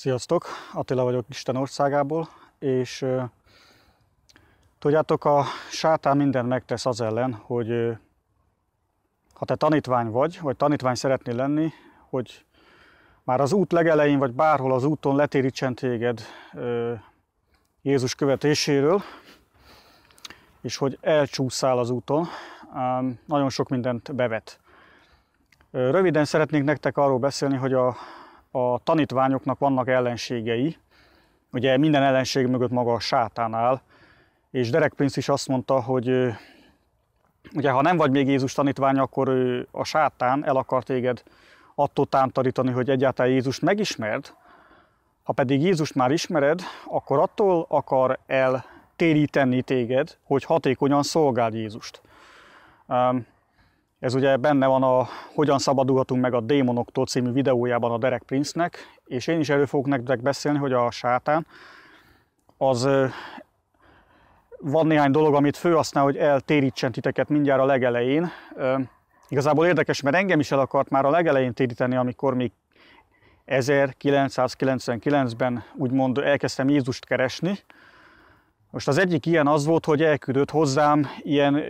Sziasztok, Attila vagyok Isten országából, és tudjátok, a sátán mindent megtesz az ellen, hogy uh, ha te tanítvány vagy, vagy tanítvány szeretnél lenni, hogy már az út legelején, vagy bárhol az úton letérítsen téged Jézus követéséről, és hogy elcsúszál az úton, nagyon sok mindent bevet. Röviden szeretnék nektek arról beszélni, hogy a a tanítványoknak vannak ellenségei, ugye minden ellenség mögött maga a sátán áll, és Derek Prince is azt mondta, hogy ugye ha nem vagy még Jézus tanítványa, akkor a sátán el akar téged attól támtarítani, hogy egyáltalán Jézust megismerd, ha pedig Jézust már ismered, akkor attól akar eltéríteni téged, hogy hatékonyan szolgáld Jézust. Ez ugye benne van a Hogyan szabadulhatunk meg a démonoktól című videójában a Derek Prince-nek, és én is elő fogok nektek beszélni, hogy a sátán az van néhány dolog, amit főhasznál, hogy eltérítsen titeket mindjárt a legelején. Igazából érdekes, mert engem is el akart már a legelején téríteni, amikor még 1999-ben úgymond elkezdtem Jézust keresni. Most az egyik ilyen az volt, hogy elküldött hozzám ilyen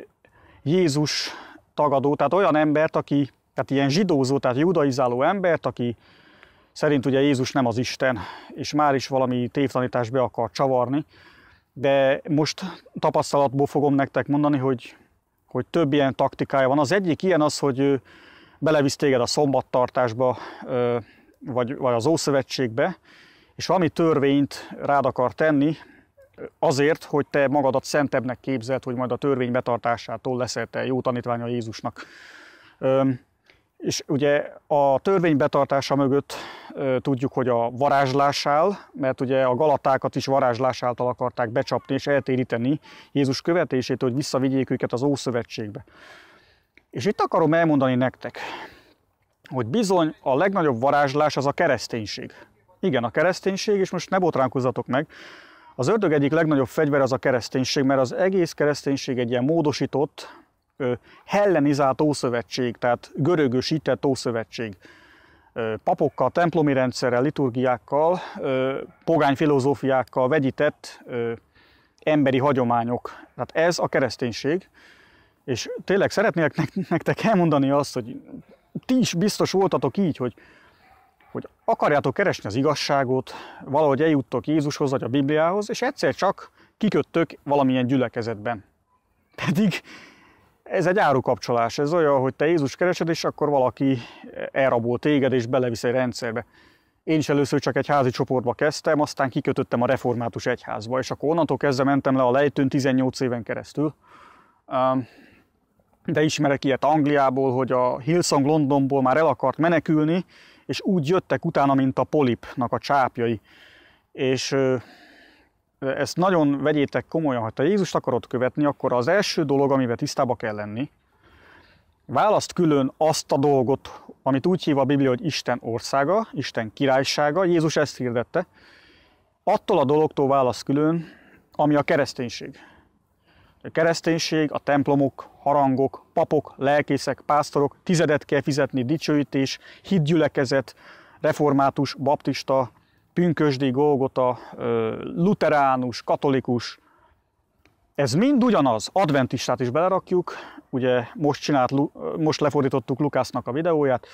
Jézus tagadó, tehát olyan embert, aki, tehát ilyen zsidózó, tehát judaizáló embert, aki szerint ugye Jézus nem az Isten, és már is valami tévtanítás be akar csavarni, de most tapasztalatból fogom nektek mondani, hogy, hogy több ilyen taktikája van. Az egyik ilyen az, hogy belevisz téged a szombattartásba, vagy, vagy az Ószövetségbe, és valami törvényt rád akar tenni, azért, hogy te magadat szentebbnek képzeld, hogy majd a törvény betartásától leszel te jó tanítványa Jézusnak. És ugye a törvény betartása mögött tudjuk, hogy a varázslás áll, mert ugye a galatákat is varázslás által akarták becsapni és eltéríteni Jézus követését, hogy visszavigyék őket az Ószövetségbe. És itt akarom elmondani nektek, hogy bizony a legnagyobb varázslás az a kereszténység. Igen, a kereszténység, és most ne botránkozzatok meg, az ördög egyik legnagyobb fegyver az a kereszténység, mert az egész kereszténység egy ilyen módosított, hellenizált ószövetség, tehát görögösített ószövetség. Papokkal, templomi rendszerrel, liturgiákkal, pogány filozófiákkal vegyített emberi hagyományok. Tehát ez a kereszténység. És tényleg szeretnék nektek elmondani azt, hogy ti is biztos voltatok így, hogy hogy akarjátok keresni az igazságot, valahogy eljuttok Jézushoz vagy a Bibliához, és egyszer csak kiköttök valamilyen gyülekezetben. Pedig ez egy árukapcsolás, ez olyan, hogy te Jézus keresed, és akkor valaki elrabol téged, és belevisz egy rendszerbe. Én is először csak egy házi csoportba kezdtem, aztán kikötöttem a református egyházba, és akkor onnantól kezdve mentem le a lejtőn 18 éven keresztül. De ismerek ilyet Angliából, hogy a Hillsong Londonból már el akart menekülni, és úgy jöttek utána, mint a polipnak a csápjai. És ezt nagyon vegyétek komolyan, ha te Jézust akarod követni, akkor az első dolog, amivel tisztába kell lenni, választ külön azt a dolgot, amit úgy hív a Biblia, hogy Isten országa, Isten királysága, Jézus ezt hirdette, attól a dologtól választ külön, ami a kereszténység. A kereszténység, a templomok, harangok, papok, lelkészek, pásztorok, tizedet kell fizetni, dicsőítés, hitgyülekezet, református, baptista, pünkösdi, golgota, luteránus, katolikus. Ez mind ugyanaz, adventistát is belerakjuk, ugye most, csinált, most lefordítottuk Lukásznak a videóját,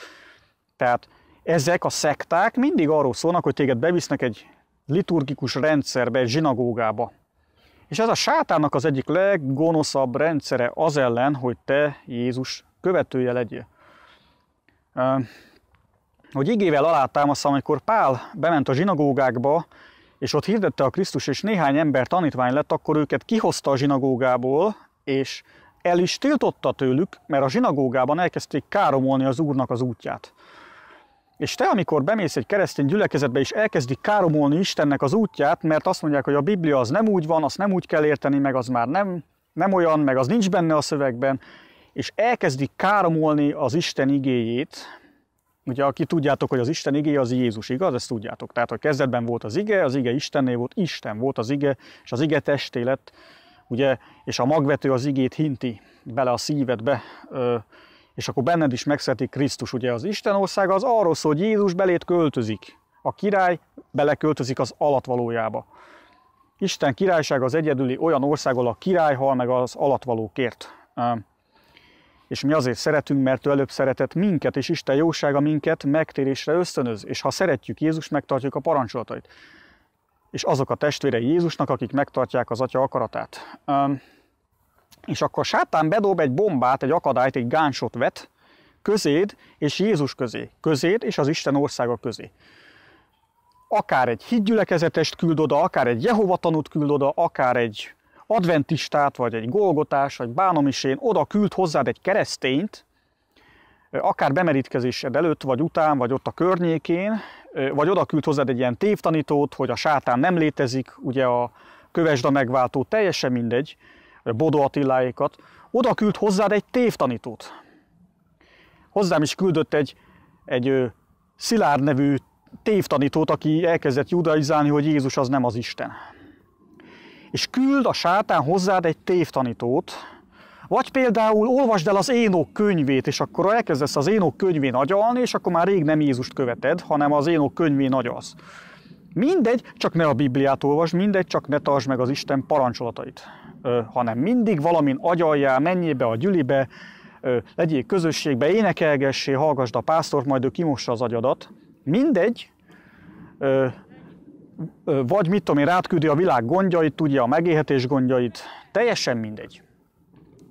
tehát ezek a szekták mindig arról szólnak, hogy téged bevisznek egy liturgikus rendszerbe, egy zsinagógába, és ez a sátának az egyik leggonoszabb rendszere az ellen, hogy te Jézus követője legyél. Hogy igével alátámasztam, amikor Pál bement a zsinagógákba, és ott hirdette a Krisztus, és néhány ember tanítvány lett, akkor őket kihozta a zsinagógából, és el is tiltotta tőlük, mert a zsinagógában elkezdték káromolni az Úrnak az útját. És te, amikor bemész egy keresztény gyülekezetbe, és elkezdik káromolni Istennek az útját, mert azt mondják, hogy a Biblia az nem úgy van, azt nem úgy kell érteni, meg az már nem, nem olyan, meg az nincs benne a szövegben, és elkezdik káromolni az Isten igéjét, ugye aki tudjátok, hogy az Isten igéje az Jézus, igaz? Ezt tudjátok. Tehát, hogy kezdetben volt az ige, az ige Istenné volt, Isten volt az ige, és az ige testé lett, ugye, és a magvető az igét hinti bele a szívedbe, és akkor benned is megszületik Krisztus. Ugye az Isten országa az arról szól, hogy Jézus belét költözik. A király beleköltözik az alatvalójába. Isten királyság az egyedüli olyan ország, ahol a király hal meg az alatvalókért. És mi azért szeretünk, mert ő előbb szeretett minket, és Isten jósága minket megtérésre ösztönöz. És ha szeretjük Jézus, megtartjuk a parancsolatait. És azok a testvérei Jézusnak, akik megtartják az Atya akaratát. És akkor sátán bedob egy bombát, egy akadályt, egy gánsot vet közéd és Jézus közé. Közéd és az Isten országa közé akár egy hídgyülekezetest küld oda, akár egy Jehova tanút küld oda, akár egy adventistát, vagy egy golgotás, vagy bánomisén, oda küld hozzád egy keresztényt, akár bemerítkezésed előtt, vagy után, vagy ott a környékén, vagy oda küld hozzád egy ilyen tévtanítót, hogy a sátán nem létezik, ugye a kövesda megváltó, teljesen mindegy, Bodo Attiláékat, oda küld hozzád egy tévtanítót. Hozzám is küldött egy, egy Szilárd nevű tévtanítót, aki elkezdett judaizálni, hogy Jézus az nem az Isten. És küld a sátán hozzád egy tévtanítót, vagy például olvasd el az Énok könyvét, és akkor elkezdesz az Énok könyvén agyalni, és akkor már rég nem Jézust követed, hanem az Énok könyvén agyalsz. Mindegy, csak ne a Bibliát olvasd, mindegy, csak ne tartsd meg az Isten parancsolatait, ö, hanem mindig valamin agyaljál, menjél be a gyülibe, ö, legyél közösségbe, énekelgessé, hallgassd a pásztort, majd ő kimossa az agyadat, Mindegy, ö, ö, vagy mit tudom én, rátküldi a világ gondjait, tudja a megélhetés gondjait, teljesen mindegy.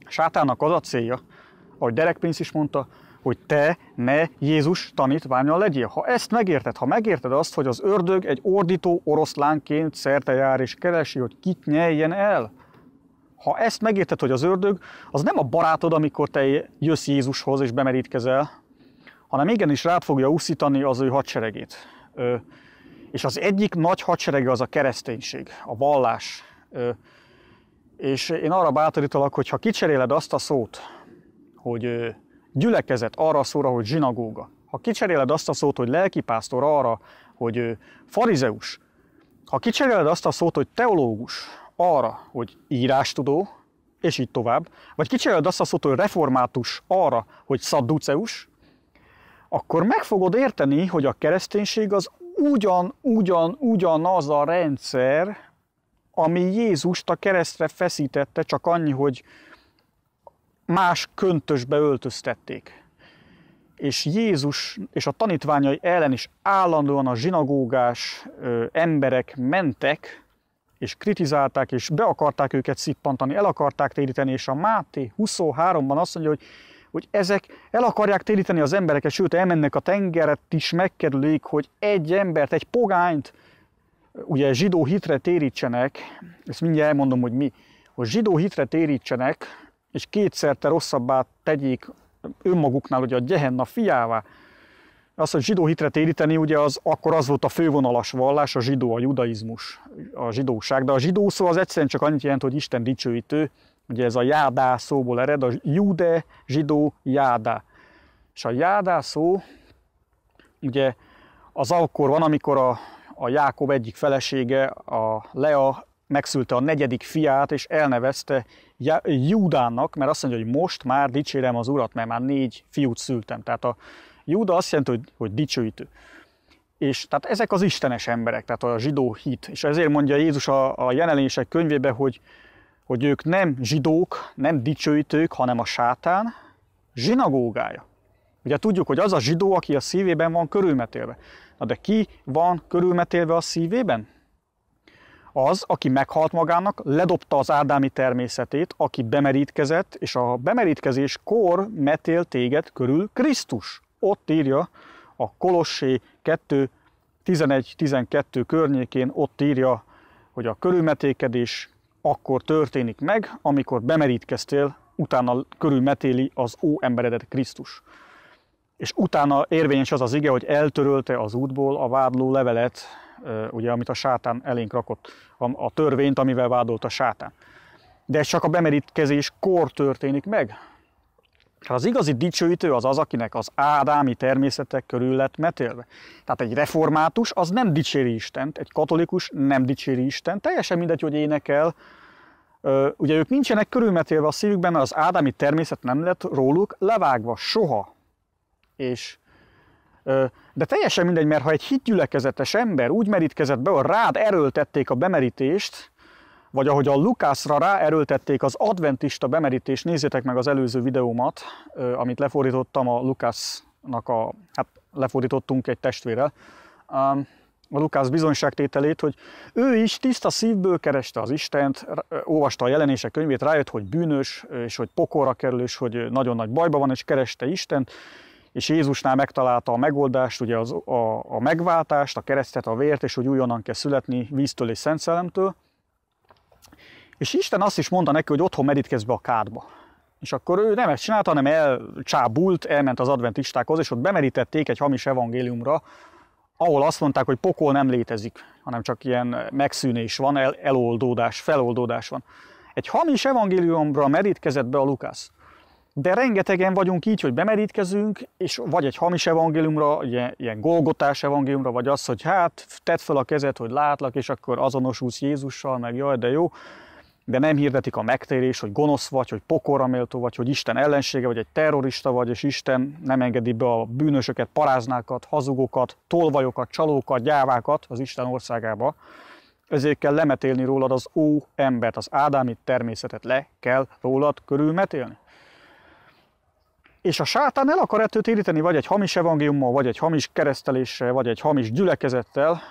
Sátának az a célja, ahogy Derek Prince is mondta, hogy te ne Jézus tanítványa legyél. Ha ezt megérted, ha megérted azt, hogy az ördög egy ordító oroszlánként szerte jár és keresi, hogy kit nyeljen el, ha ezt megérted, hogy az ördög, az nem a barátod, amikor te jössz Jézushoz és bemerítkezel, hanem igenis rád fogja úszítani az ő hadseregét. És az egyik nagy hadserege az a kereszténység, a vallás. És én arra bátorítalak, hogy ha kicseréled azt a szót, hogy gyülekezet arra a szóra, hogy zsinagóga, ha kicseréled azt a szót, hogy lelkipásztor arra, hogy farizeus, ha kicseréled azt a szót, hogy teológus arra, hogy írástudó, és így tovább, vagy kicseréled azt a szót, hogy református arra, hogy szadduceus, akkor meg fogod érteni, hogy a kereszténység az ugyan, ugyan, ugyanaz a rendszer, ami Jézust a keresztre feszítette, csak annyi, hogy más köntösbe öltöztették. És Jézus és a tanítványai ellen is állandóan a zsinagógás ö, emberek mentek, és kritizálták, és be akarták őket szippantani, el akarták téríteni, és a Máté 23-ban azt mondja, hogy hogy ezek el akarják téríteni az embereket, sőt elmennek a tengeret is megkerülik, hogy egy embert, egy pogányt, ugye zsidó hitre térítsenek, ezt mindjárt elmondom, hogy mi, hogy zsidó hitre térítsenek, és kétszerte rosszabbá tegyék önmaguknál ugye a Gehenna fiává. Az, hogy zsidó hitre téríteni, ugye az, akkor az volt a fővonalas vallás, a zsidó, a judaizmus, a zsidóság. De a zsidó szó az egyszerűen csak annyit jelent, hogy Isten dicsőítő, Ugye ez a jádá szóból ered, a jude, zsidó, jádá. És a jádá szó, ugye az akkor van, amikor a, a Jákob egyik felesége, a Lea megszülte a negyedik fiát, és elnevezte Júdának, mert azt mondja, hogy most már dicsérem az urat, mert már négy fiút szültem. Tehát a Júda azt jelenti, hogy, hogy dicsőítő. És tehát ezek az istenes emberek, tehát a zsidó hit. És ezért mondja Jézus a, a jelenések könyvében, hogy hogy ők nem zsidók, nem dicsőítők, hanem a sátán zsinagógája. Ugye tudjuk, hogy az a zsidó, aki a szívében van körülmetélve. Na de ki van körülmetélve a szívében? Az, aki meghalt magának, ledobta az ádámi természetét, aki bemerítkezett, és a bemerítkezéskor metél téged körül Krisztus. Ott írja a Kolossé 2, 11-12 környékén, ott írja, hogy a körülmetékedés akkor történik meg, amikor bemerítkeztél, utána körülmetéli az ó emberedet Krisztus. És utána érvényes az az ige, hogy eltörölte az útból a vádló levelet, ugye, amit a sátán elénk rakott, a, törvényt, amivel vádolt a sátán. De ez csak a bemerítkezés kor történik meg. Az igazi dicsőítő az az, akinek az ádámi természetek körül lett metélve. Tehát egy református az nem dicséri Istent, egy katolikus nem dicséri Istent, teljesen mindegy, hogy énekel. Ugye ők nincsenek körülmetélve a szívükben, mert az ádámi természet nem lett róluk levágva soha. És De teljesen mindegy, mert ha egy hitgyülekezetes ember úgy merítkezett be, hogy rád erőltették a bemerítést, vagy ahogy a Lukászra ráerőltették az adventista bemerítést, nézzétek meg az előző videómat, amit lefordítottam a Lukásznak a, hát lefordítottunk egy testvérrel, a Lukász bizonyságtételét, hogy ő is tiszta szívből kereste az Istent, olvasta a jelenések könyvét, rájött, hogy bűnös, és hogy pokorra kerül, és hogy nagyon nagy bajba van, és kereste Istent, és Jézusnál megtalálta a megoldást, ugye az, a, a megváltást, a keresztet, a vért, és hogy újonnan kell születni víztől és Szent Szellemtől. És Isten azt is mondta neki, hogy otthon merítkezz be a kádba. És akkor ő nem ezt csinálta, hanem elcsábult, elment az adventistákhoz, és ott bemerítették egy hamis evangéliumra, ahol azt mondták, hogy pokol nem létezik, hanem csak ilyen megszűnés van, el, eloldódás, feloldódás van. Egy hamis evangéliumra merítkezett be a Lukász. De rengetegen vagyunk így, hogy bemerítkezünk, és vagy egy hamis evangéliumra, ilyen, ilyen golgotás evangéliumra, vagy az, hogy hát tedd fel a kezed, hogy látlak, és akkor azonosulsz Jézussal, meg jaj, de jó de nem hirdetik a megtérés, hogy gonosz vagy, hogy pokorra méltó vagy, hogy Isten ellensége vagy, egy terrorista vagy, és Isten nem engedi be a bűnösöket, paráznákat, hazugokat, tolvajokat, csalókat, gyávákat az Isten országába. Ezért kell lemetélni rólad az ó embert, az ádámi természetet le kell rólad körülmetélni. És a sátán el akar ettől téríteni, vagy egy hamis evangéliummal, vagy egy hamis kereszteléssel, vagy egy hamis gyülekezettel,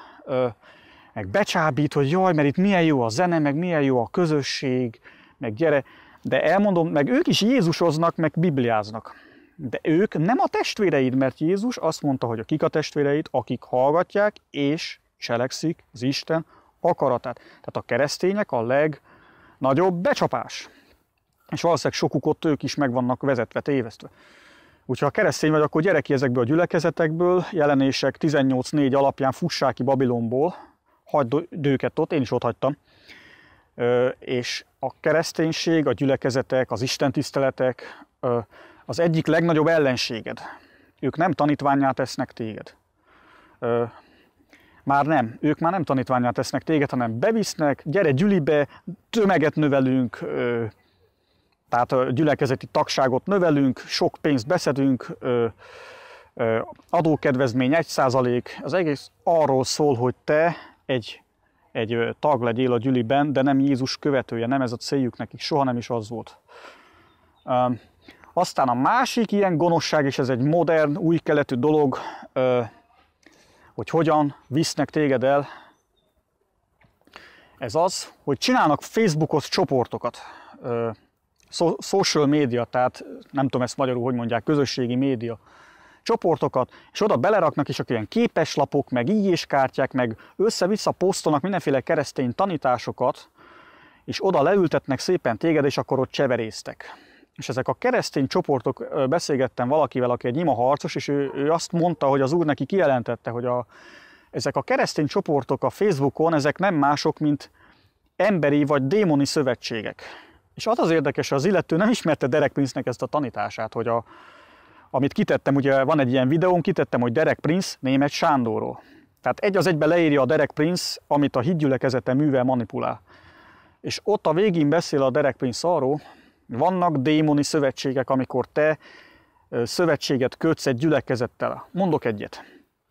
meg becsábít, hogy jaj, mert itt milyen jó a zene, meg milyen jó a közösség, meg gyere. De elmondom, meg ők is Jézusoznak, meg bibliáznak. De ők nem a testvéreid, mert Jézus azt mondta, hogy a kik a testvéreid, akik hallgatják és cselekszik az Isten akaratát. Tehát a keresztények a legnagyobb becsapás. És valószínűleg sokuk ott ők is meg vannak vezetve, tévesztve. Úgyhogy ha keresztény vagy, akkor gyere ki ezekből a gyülekezetekből, jelenések 18.4 alapján fussák ki Babilonból, hagyd őket ott, én is ott hagytam. És a kereszténység, a gyülekezetek, az istentiszteletek az egyik legnagyobb ellenséged. Ők nem tanítványá tesznek téged. Már nem, ők már nem tanítványá tesznek téged, hanem bevisznek, gyere gyülibe, tömeget növelünk, tehát a gyülekezeti tagságot növelünk, sok pénzt beszedünk, adókedvezmény 1%, az egész arról szól, hogy te egy, egy tag legyél a gyüliben, de nem Jézus követője, nem ez a céljuk nekik, soha nem is az volt. Aztán a másik ilyen gonoszság, és ez egy modern, új keletű dolog, hogy hogyan visznek téged el, ez az, hogy csinálnak Facebookos csoportokat, social media, tehát nem tudom ezt magyarul hogy mondják, közösségi média csoportokat, és oda beleraknak is ilyen képeslapok, meg ígyéskártyák, meg össze-vissza posztolnak mindenféle keresztény tanításokat, és oda leültetnek szépen téged, és akkor ott cseverésztek. És ezek a keresztény csoportok, beszélgettem valakivel, aki egy ima és ő, ő azt mondta, hogy az úr neki kijelentette, hogy a, ezek a keresztény csoportok a Facebookon, ezek nem mások, mint emberi vagy démoni szövetségek. És az az érdekes, az illető nem ismerte Derek Prince-nek ezt a tanítását, hogy a, amit kitettem, ugye van egy ilyen videón, kitettem, hogy Derek Prince német Sándorról. Tehát egy az egybe leírja a Derek Prince, amit a hídgyülekezete művel manipulál. És ott a végén beszél a Derek Prince arról, vannak démoni szövetségek, amikor te szövetséget kötsz egy gyülekezettel. Mondok egyet.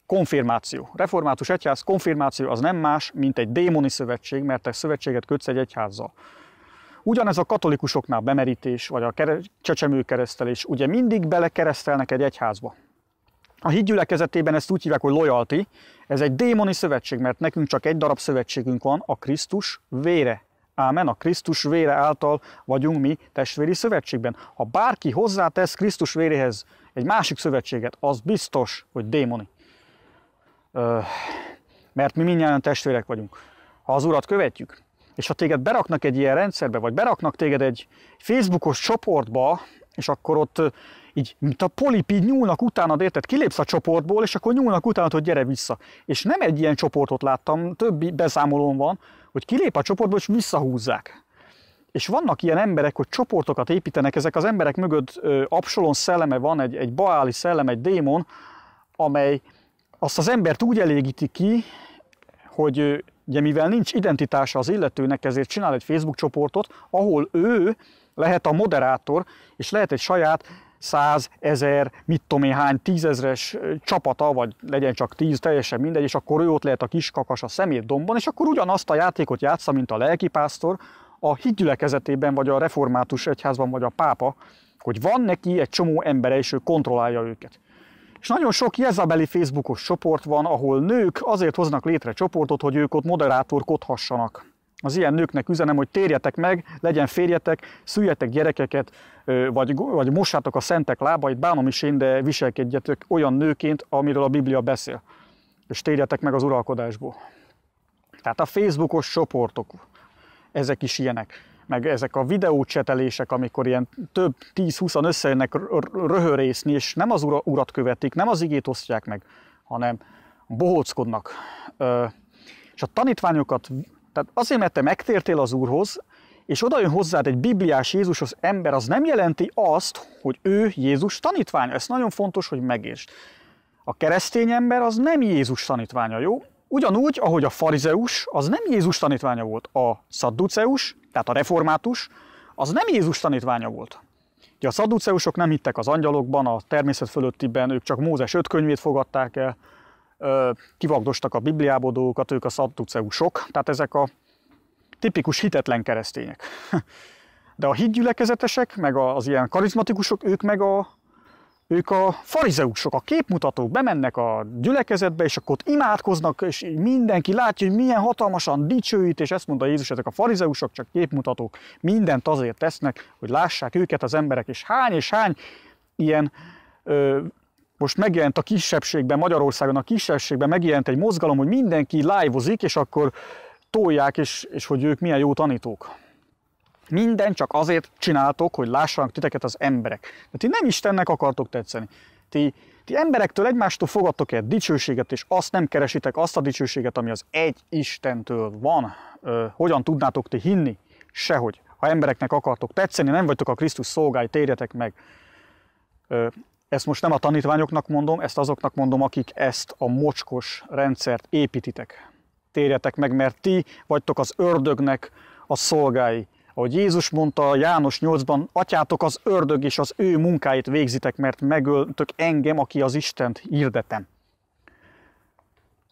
Konfirmáció. Református egyház konfirmáció az nem más, mint egy démoni szövetség, mert te szövetséget kötsz egy egyházzal. Ugyanez a katolikusoknál bemerítés, vagy a csecsemőkeresztelés, ugye mindig belekeresztelnek egy egyházba. A hídgyülekezetében ezt úgy hívják, hogy loyalty, ez egy démoni szövetség, mert nekünk csak egy darab szövetségünk van, a Krisztus vére. Ámen, a Krisztus vére által vagyunk mi testvéri szövetségben. Ha bárki hozzátesz Krisztus véréhez egy másik szövetséget, az biztos, hogy démoni. mert mi mindjárt testvérek vagyunk. Ha az Urat követjük, és ha téged beraknak egy ilyen rendszerbe, vagy beraknak téged egy Facebookos csoportba, és akkor ott így, mint a polip, így nyúlnak utánad, érted? Kilépsz a csoportból, és akkor nyúlnak utánad, hogy gyere vissza. És nem egy ilyen csoportot láttam, többi beszámolón van, hogy kilép a csoportból, és visszahúzzák. És vannak ilyen emberek, hogy csoportokat építenek, ezek az emberek mögött ö, Absalon szelleme van, egy, egy baáli szellem, egy démon, amely azt az embert úgy elégíti ki, hogy Ugye mivel nincs identitása az illetőnek, ezért csinál egy Facebook csoportot, ahol ő lehet a moderátor, és lehet egy saját száz, ezer, mit tudom én hány, tízezres csapata, vagy legyen csak tíz, teljesen mindegy, és akkor ő ott lehet a kis kakas a szemétdombon, és akkor ugyanazt a játékot játsza, mint a lelkipásztor a hídgyülekezetében, vagy a református egyházban, vagy a pápa, hogy van neki egy csomó embere, és ő kontrollálja őket. És nagyon sok Jezabeli Facebookos csoport van, ahol nők azért hoznak létre csoportot, hogy ők ott moderátorkodhassanak. Az ilyen nőknek üzenem, hogy térjetek meg, legyen férjetek, szüljetek gyerekeket, vagy, vagy mossátok a szentek lábait, bánom is én, de viselkedjetek olyan nőként, amiről a Biblia beszél. És térjetek meg az uralkodásból. Tehát a Facebookos csoportok, ezek is ilyenek meg ezek a videócsetelések, amikor ilyen több 10-20 összejönnek röhörészni, és nem az urat követik, nem az igét osztják meg, hanem bohóckodnak. És a tanítványokat, tehát azért, mert te megtértél az Úrhoz, és oda jön hozzád egy bibliás Jézushoz ember, az nem jelenti azt, hogy ő Jézus tanítványa. Ez nagyon fontos, hogy megértsd. A keresztény ember az nem Jézus tanítványa, jó? Ugyanúgy, ahogy a farizeus, az nem Jézus tanítványa volt. A szadduceus, tehát a református, az nem Jézus tanítványa volt. Ugye a szadduceusok nem hittek az angyalokban, a természet fölöttiben, ők csak Mózes öt könyvét fogadták el, kivagdostak a Bibliából dolgokat, ők a szadduceusok, tehát ezek a tipikus hitetlen keresztények. De a hitgyülekezetesek, meg az ilyen karizmatikusok, ők meg a ők a farizeusok, a képmutatók bemennek a gyülekezetbe, és akkor ott imádkoznak, és mindenki látja, hogy milyen hatalmasan dicsőít, és ezt mondta Jézus, ezek a farizeusok csak képmutatók, mindent azért tesznek, hogy lássák őket az emberek, és hány és hány ilyen ö, most megjelent a kisebbségben, Magyarországon a kisebbségben megjelent egy mozgalom, hogy mindenki live és akkor tolják, és, és hogy ők milyen jó tanítók. Minden csak azért csináltok, hogy lássanak titeket az emberek. De ti nem Istennek akartok tetszeni. Ti, ti emberektől egymástól fogadtok egy dicsőséget, és azt nem keresitek, azt a dicsőséget, ami az egy Istentől van. Ö, hogyan tudnátok ti hinni? Sehogy. Ha embereknek akartok tetszeni, nem vagytok a Krisztus szolgái, térjetek meg. Ö, ezt most nem a tanítványoknak mondom, ezt azoknak mondom, akik ezt a mocskos rendszert építitek. Térjetek meg, mert ti vagytok az ördögnek a szolgái. Ahogy Jézus mondta János 8-ban, atyátok az ördög és az ő munkáit végzitek, mert megöltök engem, aki az Istent hirdetem.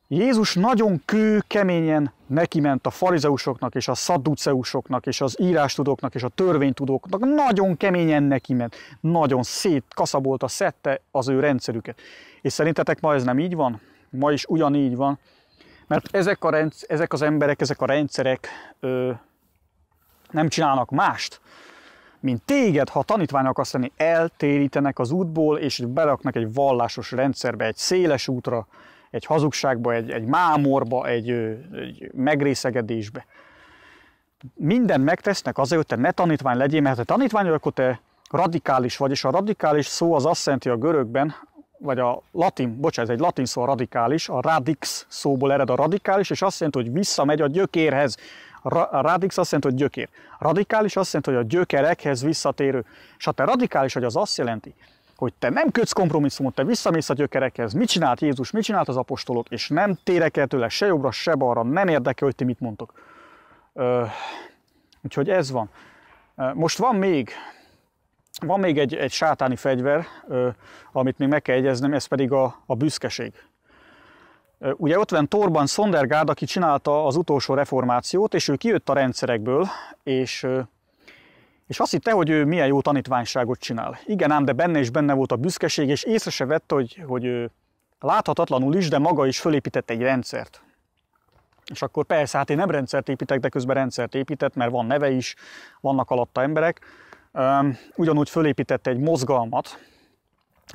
Jézus nagyon kő, keményen neki ment a farizeusoknak, és a szadduceusoknak, és az írástudóknak, és a törvénytudóknak. Nagyon keményen neki ment, nagyon szétkaszabolta, szedte az ő rendszerüket. És szerintetek ma ez nem így van? Ma is ugyanígy van. Mert ezek, a rendsz, ezek az emberek, ezek a rendszerek ö, nem csinálnak mást, mint téged, ha tanítvány akarsz lenni, eltérítenek az útból, és beraknak egy vallásos rendszerbe, egy széles útra, egy hazugságba, egy, egy mámorba, egy, egy megrészegedésbe. Minden megtesznek azért, hogy te ne tanítvány legyél, mert ha tanítvány vagy, akkor te radikális vagy, és a radikális szó az azt jelenti a görögben, vagy a latin, bocsánat, ez egy latin szó a radikális, a radix szóból ered a radikális, és azt jelenti, hogy visszamegy a gyökérhez, a radix azt jelenti, hogy gyökér. Radikális azt jelenti, hogy a gyökerekhez visszatérő. És ha te radikális vagy, az azt jelenti, hogy te nem kötsz kompromisszumot, te visszamész a gyökerekhez, mit csinált Jézus, mit csinált az apostolok, és nem térek el tőle se jobbra, se balra, nem érdekel, hogy ti mit mondtok. Ö, úgyhogy ez van. Most van még, van még egy, egy sátáni fegyver, ö, amit még meg kell egyeznem, ez pedig a, a büszkeség. Ugye ott van Torban Sondergaard, aki csinálta az utolsó reformációt, és ő kijött a rendszerekből, és, és azt hitte, hogy ő milyen jó tanítványságot csinál. Igen ám, de benne is benne volt a büszkeség, és észre se vette, hogy, hogy láthatatlanul is, de maga is fölépített egy rendszert. És akkor persze, hát én nem rendszert építek, de közben rendszert épített, mert van neve is, vannak alatta emberek. Ugyanúgy fölépített egy mozgalmat,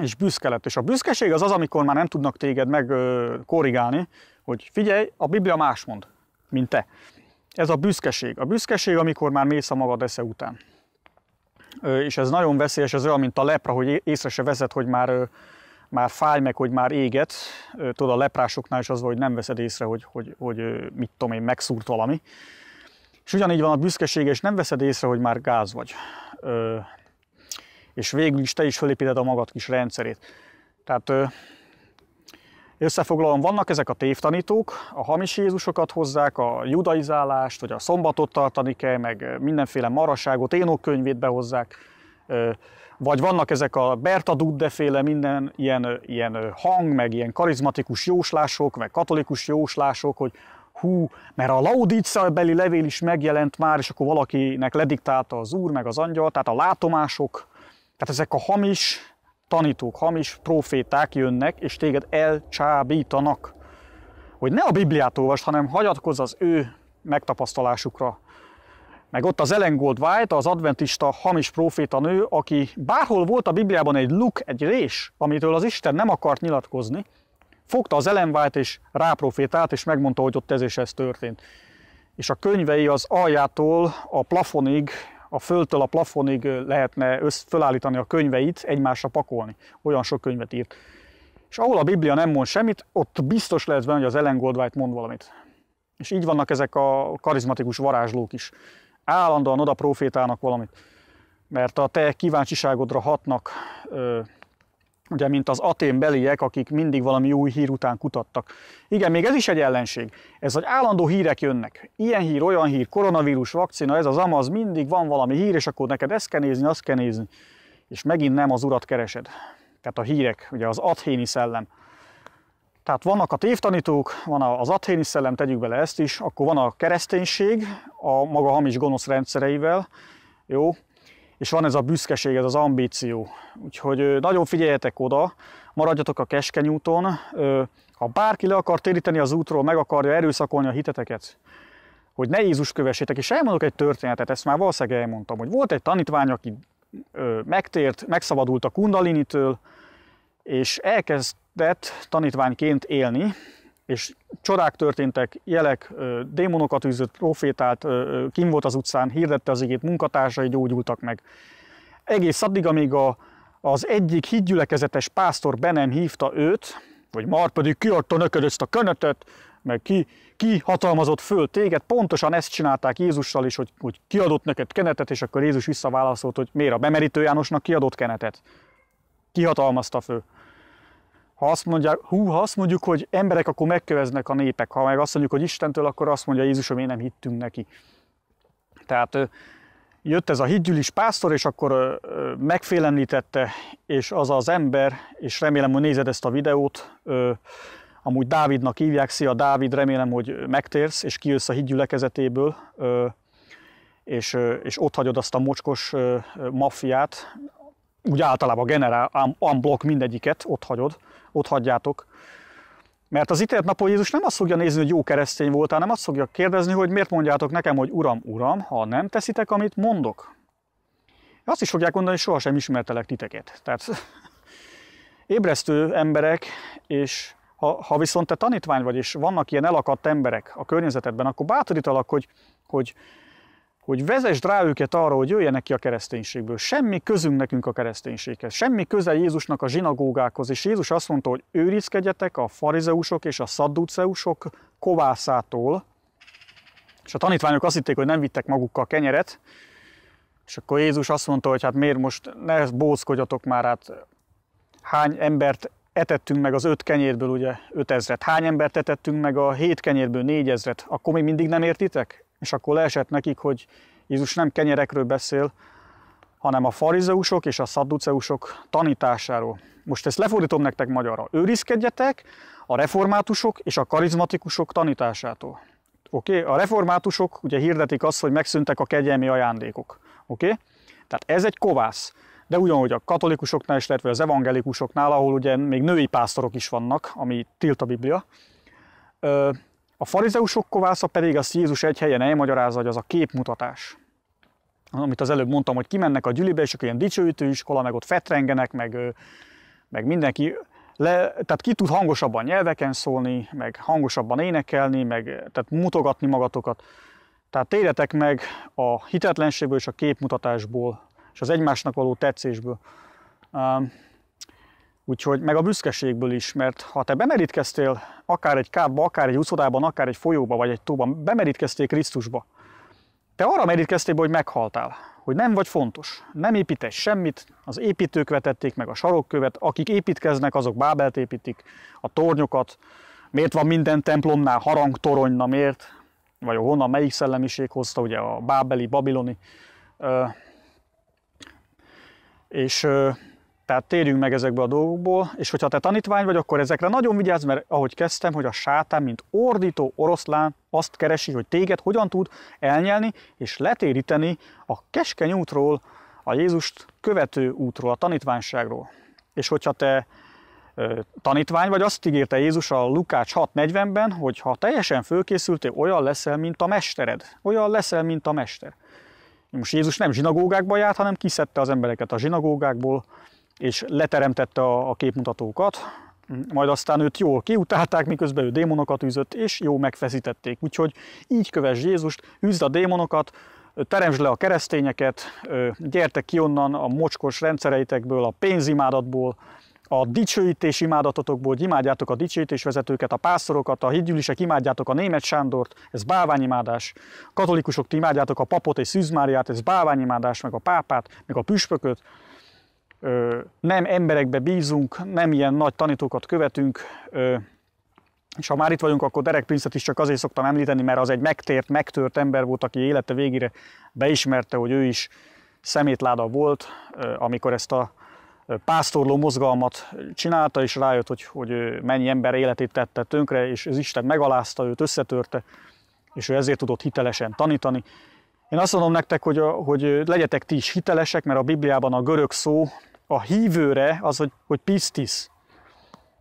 és büszke lett. És a büszkeség az az, amikor már nem tudnak téged megkorrigálni, hogy figyelj, a Biblia más mond, mint te. Ez a büszkeség. A büszkeség, amikor már mész a magad esze után. És ez nagyon veszélyes, ez olyan, mint a lepra, hogy észre se vezet, hogy már, már fáj meg, hogy már éget. Tudod, a leprásoknál is az hogy nem veszed észre, hogy, hogy, hogy mit tudom én, megszúrt valami. És ugyanígy van a büszkeség, és nem veszed észre, hogy már gáz vagy és végül is te is felépíted a magad kis rendszerét. Tehát összefoglalom, vannak ezek a tévtanítók, a hamis Jézusokat hozzák, a judaizálást, vagy a szombatot tartani kell, meg mindenféle maraságot, énok könyvét behozzák, vagy vannak ezek a Berta Dudde féle minden ilyen, ilyen hang, meg ilyen karizmatikus jóslások, meg katolikus jóslások, hogy hú, mert a Laudicea beli levél is megjelent már, és akkor valakinek lediktálta az úr, meg az angyal, tehát a látomások, tehát ezek a hamis tanítók, hamis proféták jönnek, és téged elcsábítanak. Hogy ne a Bibliát olvasd, hanem hagyatkozz az ő megtapasztalásukra. Meg ott az Ellen Gold White, az adventista hamis proféta nő, aki bárhol volt a Bibliában egy luk, egy rés, amitől az Isten nem akart nyilatkozni, fogta az Ellen White és ráprofétált, és megmondta, hogy ott ez és ez történt. És a könyvei az aljától a plafonig, a földtől a plafonig lehetne össz, fölállítani a könyveit, egymásra pakolni. Olyan sok könyvet írt. És ahol a Biblia nem mond semmit, ott biztos lehet benne, hogy az Ellen Goldwhite mond valamit. És így vannak ezek a karizmatikus varázslók is. Állandóan oda profétálnak valamit. Mert a te kíváncsiságodra hatnak, ugye, mint az Atén beliek, akik mindig valami új hír után kutattak. Igen, még ez is egy ellenség. Ez, hogy állandó hírek jönnek. Ilyen hír, olyan hír, koronavírus, vakcina, ez az amaz, mindig van valami hír, és akkor neked ezt kell nézni, azt kell nézni. És megint nem az urat keresed. Tehát a hírek, ugye az athéni szellem. Tehát vannak a tévtanítók, van az athéni szellem, tegyük bele ezt is, akkor van a kereszténység a maga hamis gonosz rendszereivel, jó, és van ez a büszkeség, ez az ambíció. Úgyhogy nagyon figyeljetek oda, maradjatok a keskeny úton, ha bárki le akar téríteni az útról, meg akarja erőszakolni a hiteteket, hogy ne Jézus kövessétek, és elmondok egy történetet, ezt már valószínűleg elmondtam, hogy volt egy tanítvány, aki megtért, megszabadult a kundalinitől, és elkezdett tanítványként élni, és csodák történtek, jelek, démonokat űzött, profétált, kim volt az utcán, hirdette az igét, munkatársai gyógyultak meg. Egész addig, amíg a, az egyik hídgyülekezetes pásztor be nem hívta őt, hogy már pedig kiadta neked ezt a könetet, meg ki, ki hatalmazott föl téged, pontosan ezt csinálták Jézussal is, hogy, hogy kiadott neked kenetet, és akkor Jézus visszaválaszolt, hogy miért a bemerítő Jánosnak kiadott kenetet. Kihatalmazta föl. Ha azt, mondják, hú, ha azt mondjuk, hogy emberek, akkor megköveznek a népek. Ha meg azt mondjuk, hogy Istentől, akkor azt mondja Jézus, hogy mi nem hittünk neki. Tehát jött ez a hídgyűlis pásztor, és akkor megfélemlítette, és az az ember, és remélem, hogy nézed ezt a videót, amúgy Dávidnak hívják, szia Dávid, remélem, hogy megtérsz, és kijössz a hídgyülekezetéből, és, és ott hagyod azt a mocskos maffiát, úgy általában generál, unblock mindegyiket, ott hagyod, ott hagyjátok. Mert az ítélet napon Jézus nem azt fogja nézni, hogy jó keresztény voltál, nem azt fogja kérdezni, hogy miért mondjátok nekem, hogy Uram, Uram, ha nem teszitek, amit mondok. Azt is fogják mondani, hogy sohasem ismertelek titeket. Tehát ébresztő emberek, és ha, ha viszont te tanítvány vagy, és vannak ilyen elakadt emberek a környezetedben, akkor bátorítalak, hogy, hogy hogy vezesd rá őket arra, hogy jöjjenek ki a kereszténységből. Semmi közünk nekünk a kereszténységhez, semmi köze Jézusnak a zsinagógákhoz, és Jézus azt mondta, hogy őrizkedjetek a farizeusok és a szadduceusok kovászától, és a tanítványok azt hitték, hogy nem vittek magukkal kenyeret, és akkor Jézus azt mondta, hogy hát miért most ne bózkodjatok már, hát hány embert etettünk meg az öt kenyérből, ugye ötezret, hány embert etettünk meg a hét kenyérből? Négyezret, akkor még mindig nem értitek? És akkor leesett nekik, hogy Jézus nem kenyerekről beszél, hanem a farizeusok és a szadduceusok tanításáról. Most ezt lefordítom nektek magyarra. Őrizkedjetek a reformátusok és a karizmatikusok tanításától. Oké? Okay? A reformátusok ugye hirdetik azt, hogy megszűntek a kegyelmi ajándékok. Oké? Okay? Tehát ez egy kovász. De ugyanúgy a katolikusoknál is, illetve az evangelikusoknál, ahol ugye még női pásztorok is vannak, ami tilt a Biblia, a farizeusok kovásza pedig azt Jézus egy helyen elmagyarázza, hogy az a képmutatás. Amit az előbb mondtam, hogy kimennek a gyülibe, és akkor ilyen dicsőítő iskola, meg ott fetrengenek, meg, meg mindenki le, tehát ki tud hangosabban nyelveken szólni, meg hangosabban énekelni, meg tehát mutogatni magatokat. Tehát térjetek meg a hitetlenségből és a képmutatásból, és az egymásnak való tetszésből. Úgyhogy meg a büszkeségből is, mert ha te bemerítkeztél akár egy kábba, akár egy uszodában, akár egy folyóba vagy egy tóban, bemerítkeztél Krisztusba, te arra merítkeztél, hogy meghaltál, hogy nem vagy fontos, nem építesz semmit, az építők vetették meg a sarokkövet, akik építkeznek, azok Bábelt építik, a tornyokat, miért van minden templomnál harangtoronyna, miért, vagy honnan, melyik szellemiség hozta, ugye a bábeli, babiloni És tehát térjünk meg ezekből a dolgokból, és hogyha te tanítvány vagy, akkor ezekre nagyon vigyázz, mert ahogy kezdtem, hogy a sátán, mint ordító oroszlán azt keresi, hogy téged hogyan tud elnyelni és letéríteni a keskeny útról, a Jézust követő útról, a tanítványságról. És hogyha te tanítvány vagy, azt ígérte Jézus a Lukács 6.40-ben, hogy ha teljesen fölkészültél, olyan leszel, mint a mestered. Olyan leszel, mint a mester. Most Jézus nem zsinagógákba járt, hanem kiszedte az embereket a zsinagógákból, és leteremtette a, a képmutatókat, majd aztán őt jól kiutálták, miközben ő démonokat üzött, és jó megfeszítették. Úgyhogy így kövess Jézust, üzd a démonokat, teremtsd le a keresztényeket, gyertek ki onnan a mocskos rendszereitekből, a pénzimádatból, a dicsőítés imádatotokból, imádjátok a dicsőítésvezetőket, a pásztorokat, a hídgyűlisek imádjátok a német Sándort, ez bálványimádás. A katolikusok ti imádjátok a papot és Szűzmáriát, ez bálványimádás, meg a pápát, meg a püspököt. Nem emberekbe bízunk, nem ilyen nagy tanítókat követünk, és ha már itt vagyunk, akkor Derek Prince-et is csak azért szoktam említeni, mert az egy megtért, megtört ember volt, aki élete végére beismerte, hogy ő is szemétláda volt, amikor ezt a pásztorló mozgalmat csinálta, és rájött, hogy, hogy mennyi ember életét tette tönkre, és az Isten megalázta őt, összetörte, és ő ezért tudott hitelesen tanítani. Én azt mondom nektek, hogy, hogy legyetek ti is hitelesek, mert a Bibliában a görög szó a hívőre az, hogy, hogy pistis.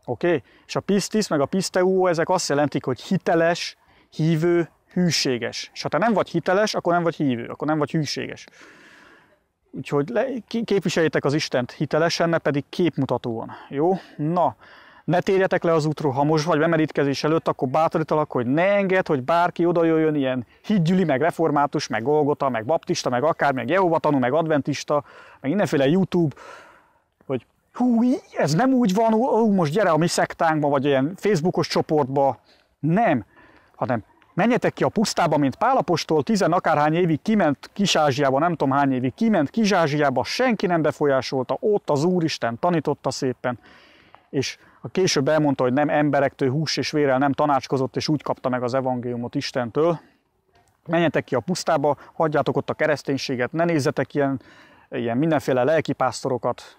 Oké? Okay? És a pistis meg a pisteu, ezek azt jelentik, hogy hiteles, hívő, hűséges. És ha te nem vagy hiteles, akkor nem vagy hívő, akkor nem vagy hűséges. Úgyhogy le, képviseljétek az Istent hitelesen, ne pedig képmutatóan. Jó? Na, ne térjetek le az útról, ha most vagy bemerítkezés előtt, akkor bátorítalak, hogy ne enged, hogy bárki oda jöjjön ilyen hídgyüli, meg református, meg golgota, meg baptista, meg akár, meg Jehova tanú, meg adventista, meg mindenféle YouTube, hogy hú, ez nem úgy van, hú, most gyere a mi szektánkba, vagy ilyen Facebookos csoportba. Nem, hanem menjetek ki a pusztába, mint Pálapostól, tizen akárhány évig kiment Kis-Ázsiába, nem tudom hány évig kiment Kis-Ázsiába, senki nem befolyásolta, ott az Úristen tanította szépen, és a később elmondta, hogy nem emberektől, hús és vérrel nem tanácskozott, és úgy kapta meg az evangéliumot Istentől. Menjetek ki a pusztába, hagyjátok ott a kereszténységet, ne nézzetek ilyen, ilyen mindenféle lelkipásztorokat,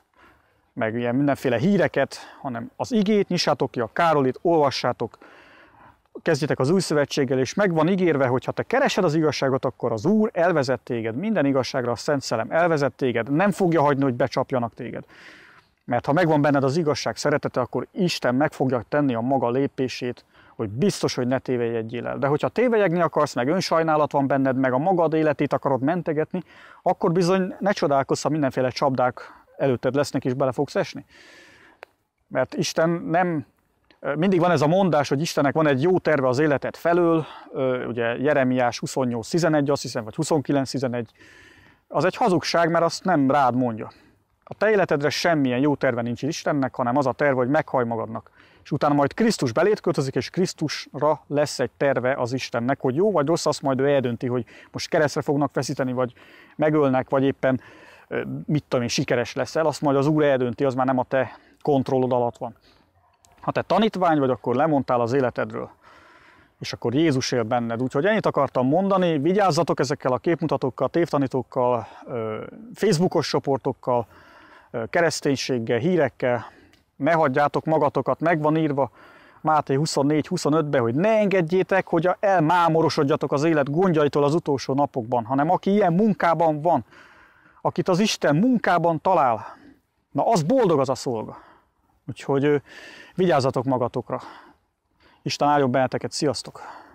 meg ilyen mindenféle híreket, hanem az igét, nyissátok ki a Károlit, olvassátok, kezdjetek az új szövetséggel, és meg van ígérve, hogy ha te keresed az igazságot, akkor az Úr elvezet téged, minden igazságra a Szent Szellem elvezet téged, nem fogja hagyni, hogy becsapjanak téged. Mert ha megvan benned az igazság szeretete, akkor Isten meg fogja tenni a maga lépését, hogy biztos, hogy ne tévejegyél el. De hogyha tévejegni akarsz, meg önsajnálat van benned, meg a magad életét akarod mentegetni, akkor bizony ne csodálkozz, ha mindenféle csapdák előtted lesznek, és bele fogsz esni. Mert Isten nem mindig van ez a mondás, hogy Istennek van egy jó terve az életet felől, ugye Jeremiás 28.11, azt hiszem, vagy 29.11, az egy hazugság, mert azt nem rád mondja. A te életedre semmilyen jó terve nincs Istennek, hanem az a terve, hogy meghaj magadnak. És utána majd Krisztus belét költözik, és Krisztusra lesz egy terve az Istennek, hogy jó vagy rossz, azt majd ő eldönti, hogy most keresztre fognak feszíteni, vagy megölnek, vagy éppen mit tudom én, sikeres leszel, azt majd az Úr eldönti, az már nem a te kontrollod alatt van. Ha te tanítvány vagy, akkor lemondtál az életedről, és akkor Jézus él benned. Úgyhogy ennyit akartam mondani, vigyázzatok ezekkel a képmutatókkal, tévtanítókkal, Facebookos csoportokkal, kereszténységgel, hírekkel, ne hagyjátok magatokat, meg van írva Máté 24-25-ben, hogy ne engedjétek, hogy elmámorosodjatok az élet gondjaitól az utolsó napokban, hanem aki ilyen munkában van, akit az Isten munkában talál, na az boldog az a szolga. Úgyhogy vigyázzatok magatokra. Isten áldjon benneteket, sziasztok!